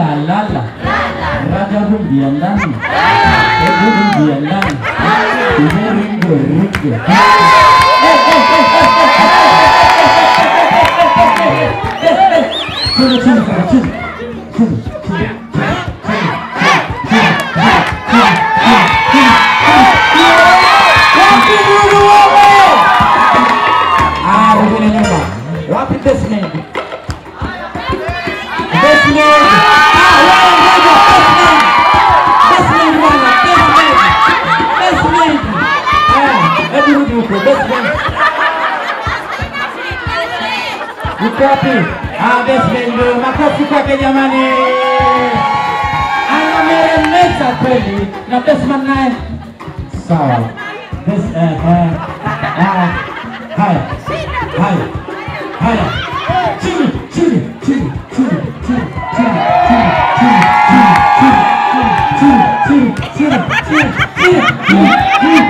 la la Copy. Ah. Ah. Ah? Ah, basement ndio. Makofi kwake jamani. Anameremeta kweli. Na basement naye. Sawa. Bas eh eh. Ah. Chini, chini, chini, chini, chini, chini, chini, chini, chini, chini, chini, chini, chini,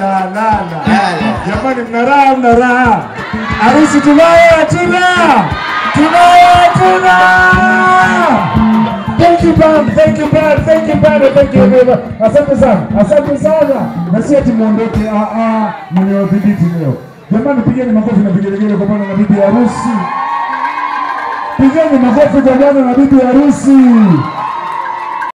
La la. Jamani mna raha mna raha. Harusi tunayo hatuna? Tunayo hatuna? Thank you bam, thank you bam, thank you bam, thank you bam. Asante sana, asante sana. Na si ati muondoke, ah ah, mliodhibiti leo. Jamani pigeni makofi na vigelegele kwa bwana na bibi harusi. Pigeni makofi kwa bwana na bibi harusi.